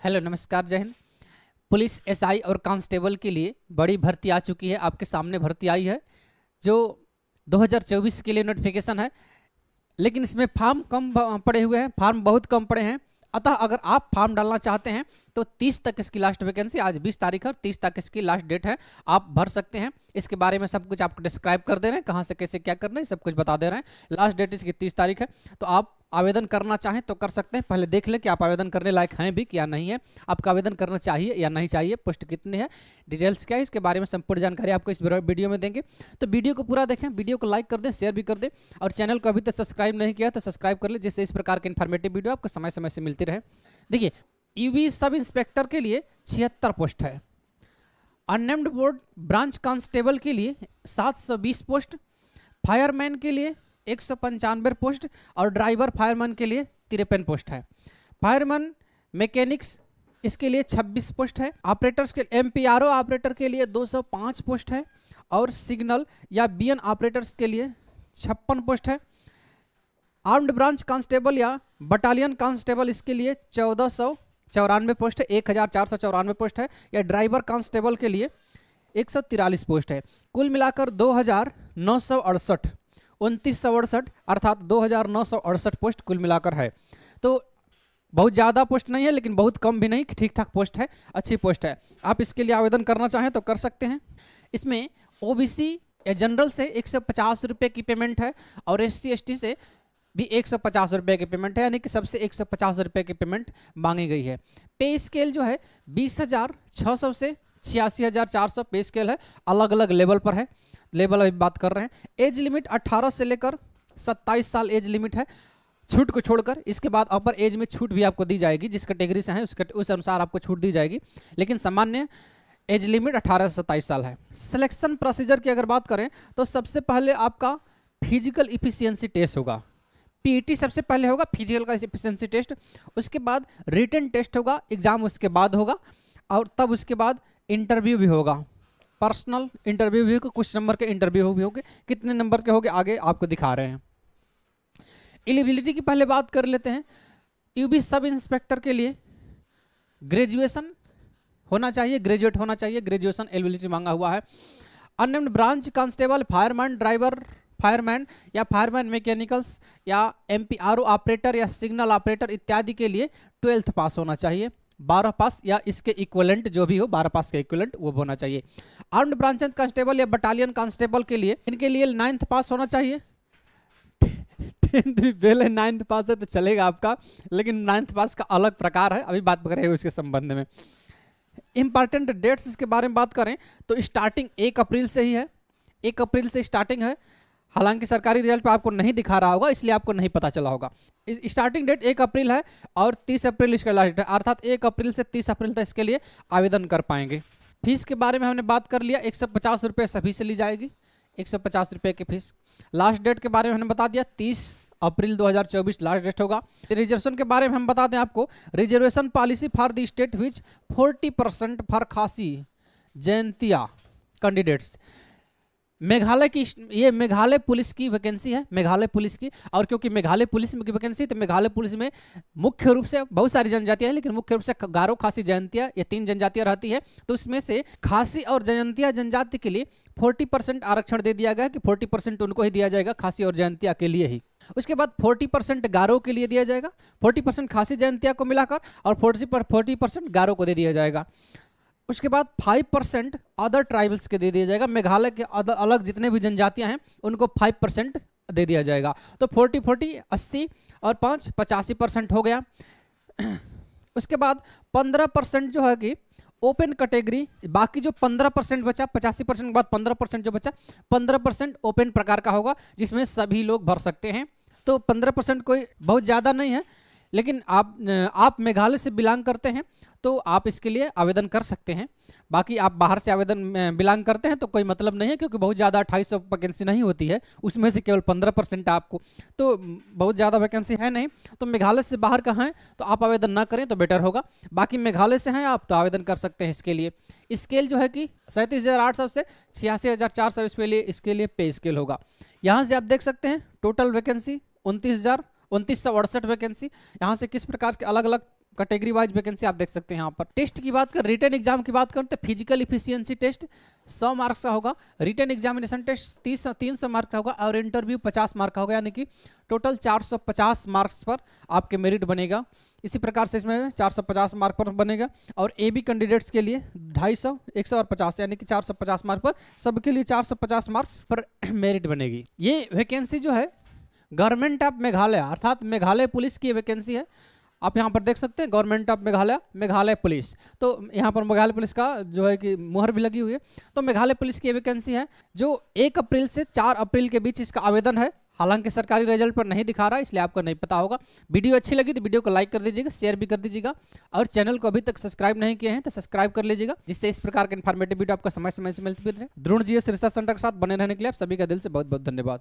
Hello, नमस्कार, जय हिंद। पुलिस, एसआई और कांस्टेबल के लिए बड़ी भर्ती आ चुकी है। आपके सामने भर्ती आई है, जो 2024 के लिए नोटिफिकेशन है। लेकिन इसमें फार्म कम पड़े हुए हैं फार्म बहुत कम पड़े हैं। अतः अगर आप फार्म डालना चाहते हैं तो 30 तक इसकी लास्ट वैकेंसी आज 20 तारीख है और 30 तक इसकी लास्ट डेट है। आप भर सकते हैं। इसके बारे में सब कुछ आपको डिस्क्राइब कर दे रहे हैं, कहाँ से कैसे क्या करना है, सब कुछ बता दे रहे हैं। लास्ट डेट इसकी 30 तारीख है। तो आप आवेदन करना चाहें तो कर सकते हैं। पहले देख लें कि आप आवेदन करने लायक हैं भी या नहीं है। आपका आवेदन करना चाहिए या नहीं चाहिए, पोस्ट कितने हैं, डिटेल्स क्या है, इसके बारे में संपूर्ण जानकारी आपको इस वीडियो में देंगे। तो वीडियो को पूरा देखें, वीडियो को लाइक कर दें, शेयर भी कर दें और चैनल को अभी तक सब्सक्राइब नहीं किया तो सब्सक्राइब कर ले, जिससे इस प्रकार के इन्फॉर्मेटिव वीडियो आपको समय समय से मिलती रहे। देखिए यूवी सब इंस्पेक्टर के लिए छिहत्तर पोस्ट है। अननेम्ड बोर्ड, ब्रांच कांस्टेबल के लिए 720 पोस्ट, फायरमैन के लिए एक सौ पंचानवे पोस्ट और ड्राइवर, फायरमैन के लिए तिरपन पोस्ट है। फायरमैन, मैकेनिक्स, इसके लिए 26 पोस्ट है। ऑपरेटर्स के, एमपीआरओ ऑपरेटर के लिए 205 पोस्ट है और सिग्नल या बीएन ऑपरेटर्स के लिए छप्पन पोस्ट है। आर्म्ड ब्रांच कांस्टेबल या बटालियन कांस्टेबल, इसके लिए चौदह सौ चौरानवे पोस्ट है। एक हज़ार चार सौ चौरानवे पोस्ट है। या ड्राइवर कांस्टेबल के लिए एक सौ तिरालीस पोस्ट है। कुल मिलाकर दो हज़ार नौ सौ अड़सठ उनतीस सौ अड़सठ, अर्थात दो हज़ार नौ सौ अड़सठ पोस्ट कुल मिलाकर है। तो बहुत ज़्यादा पोस्ट नहीं है, लेकिन बहुत कम भी नहीं ठीक ठाक पोस्ट है, अच्छी पोस्ट है। आप इसके लिए आवेदन करना चाहें तो कर सकते हैं। इसमें ओबीसी या जनरल से एक सौ पचास रुपये की पेमेंट है और एस सी से भी एक सौ पचास रुपये की पेमेंट है, यानी कि सबसे एक सौ पचास रुपये की पेमेंट मांगी गई है। पे स्केल जो है बीस हज़ार छः सौ से छियासी हज़ार चार सौ पे स्केल है अलग अलग लेवल पर है। लेवल अभी बात कर रहे हैं। एज लिमिट अट्ठारह से लेकर सत्ताईस साल एज लिमिट है। छूट को छोड़कर, इसके बाद अपर एज में छूट भी आपको दी जाएगी। जिस कैटेगरी से है, उस उस अनुसार आपको छूट दी जाएगी। लेकिन सामान्य एज लिमिट अठारह से सत्ताईस साल है। सिलेक्शन प्रोसीजर की अगर बात करें तो सबसे पहले आपका फ़िज़िकल इफिशियंसी टेस्ट होगा। पीईटी सबसे पहले होगा, फ़िज़िकल का इफिशियंसी टेस्ट। उसके बाद रिटर्न टेस्ट होगा, एग्ज़ाम उसके बाद होगा, और तब उसके बाद इंटरव्यू भी होगा। पर्सनल इंटरव्यू भी होगा, कुछ नंबर के इंटरव्यू भी होंगे। कितने नंबर के होंगे, आगे आपको दिखा रहे हैं। एलिजिबिलिटी की पहले बात कर लेते हैं। यूबी सब इंस्पेक्टर के लिए ग्रेजुएशन होना चाहिए ग्रेजुएट होना चाहिए ग्रेजुएशन एलिबिलिटी मांगा हुआ है। Unarmed branch constable fireman driver fireman या फायरमैन मैकेनिकल्स या एम ऑपरेटर या सिग्नल ऑपरेटर इत्यादि के लिए ट्वेल्थ पास होना चाहिए। बारह पास या इसके इक्वलेंट जो भी हो, बारह पास के इक्वलेंट वो होना चाहिए। आर्म्ड ब्रांच कांस्टेबल या बटालियन कांस्टेबल के लिए, इनके लिए नाइन्थ पास होना चाहिए। टेंथ भी फेल है नाइन्थ पास है तो चलेगा आपका, लेकिन नाइन्थ पास का अलग प्रकार है, अभी बात करेंगे उसके संबंध में। इंपॉर्टेंट डेट्स इसके बारे में बात करें तो स्टार्टिंग एक अप्रैल से ही है, एक अप्रैल से स्टार्टिंग है हालाँकि सरकारी रिज़ल्ट पे आपको नहीं दिखा रहा होगा, इसलिए आपको नहीं पता चला होगा। स्टार्टिंग डेट एक अप्रैल है और तीस अप्रैल इसका लास्ट डेट है। अर्थात एक अप्रैल से तीस अप्रैल तक इसके लिए आवेदन कर पाएँगे। फ़ीस के बारे में हमने बात कर लिया, एक सौ पचास रुपये सभी से ली जाएगी, एक सौ पचास रुपये की फ़ीस। लास्ट डेट के बारे में हमने बता दिया, तीस अप्रैल 2024 लास्ट डेट होगा। रिजर्वेशन के बारे में हम बता दें आपको reservation policy for the state which 40 percent for Khasi Jaintia candidates Meghalaya की ये मेघालय पुलिस की वैकेंसी है, मेघालय पुलिस की। और क्योंकि मेघालय पुलिस की वैकेंसी तो मेघालय पुलिस में मुख्य रूप से बहुत सारी जनजातियाँ हैं, लेकिन मुख्य रूप से गारो खासी जयंतिया ये तीन जनजातियाँ रहती है। तो उसमें से खासी और जयंतिया जनजाति के लिए 40 परसेंट आरक्षण दे दिया गया कि 40 परसेंट उनको ही दिया जाएगा खासी और जयंतिया के लिए ही। उसके बाद 40 परसेंट गारो के लिए दिया जाएगा 40 परसेंट खासी जयंतिया को मिलाकर, और 40 पर 40 परसेंट गारो को दे दिया जाएगा। उसके बाद फाइव परसेंट अदर ट्राइबल्स के दे दिया जाएगा। मेघालय के अदर अलग जितने भी जनजातियाँ हैं, उनको फाइव परसेंट दे दिया जाएगा। तो फोर्टी फोर्टी अस्सी और पाँच, पचासी परसेंट हो गया। उसके बाद पंद्रह परसेंट जो है कि ओपन कैटेगरी बाकी जो पंद्रह परसेंट बचा, पचासी परसेंट के बाद पंद्रह परसेंट जो बचा, पंद्रह परसेंट ओपन प्रकार का होगा, जिसमें सभी लोग भर सकते हैं। तो पंद्रह परसेंट कोई बहुत ज़्यादा नहीं है, लेकिन आप आप मेघालय से बिलोंग करते हैं तो आप इसके लिए आवेदन कर सकते हैं। बाकी आप बाहर से आवेदन बिलोंग करते हैं तो कोई मतलब नहीं है क्योंकि बहुत ज़्यादा अट्ठाईस वैकेंसी नहीं होती है। उसमें से केवल पंद्रह परसेंट आपको। तो बहुत ज़्यादा वैकेंसी है नहीं। तो मेघालय से बाहर का हैं? तो आप आवेदन ना करें तो बेटर होगा। बाकी मेघालय से हैं आप तो आवेदन कर सकते हैं इसके लिए। स्केल जो है कि सैंतीस हज़ार आठ सौ से छियासी हज़ार चार सौ इसके लिए इसके लिए पे स्केल होगा। यहाँ से आप देख सकते हैं टोटल वैकेंसी उनतीस हज़ार उनतीस सौ अड़सठ वैकेंसी। यहाँ से किस प्रकार के अलग अलग कैटेगरी वाइज वैकेंसी आप देख सकते हैं यहाँ पर। टेस्ट की बात कर रिटर्न एग्ज़ाम की बात करते फ़िज़िकल इफिशियंसी टेस्ट सौ मार्क्स का होगा। रिटर्न एग्जामिनेशन टेस्ट तीस, तीन सौ मार्क का होगा और इंटरव्यू पचास मार्क का होगा, यानी कि टोटल चार सौ पचास मार्क्स पर आपके मेरिट बनेगा। इसी प्रकार से इसमें चार सौ पचास मार्क पर बनेगा और ए बी कैंडिडेट्स के लिए ढाई सौ, एक सौ और पचास, यानी कि चार सौ पचास मार्क पर सबके लिए चार सौ पचास मार्क्स पर मेरिट बनेगी। ये वैकेंसी जो है गवर्नमेंट ऑफ़ मेघालय, अर्थात मेघालय पुलिस की वैकेंसी है। आप यहाँ पर देख सकते हैं, government of Meghalaya Meghalaya police. तो यहाँ पर मेघालय पुलिस का जो है कि मुहर भी लगी हुई है। तो मेघालय पुलिस की वैकेंसी है, जो एक अप्रैल से चार अप्रैल के बीच इसका आवेदन है। हालाँकि सरकारी रिज़ल्ट पर नहीं दिखा रहा, इसलिए आपको नहीं पता होगा। वीडियो अच्छी लगी तो वीडियो को लाइक कर दीजिएगा शेयर भी कर दीजिएगा, और चैनल को अभी तक सब्सक्राइब नहीं किए हैं तो सब्सक्राइब कर लीजिएगा, जिससे इस प्रकार के इन्फॉर्मेटिव वीडियो आपको समय समय से मिलती रहे। द्रोण जी रिसर्च सेंटर के साथ बने रहने के लिए आप सभी का दिल से बहुत बहुत धन्यवाद।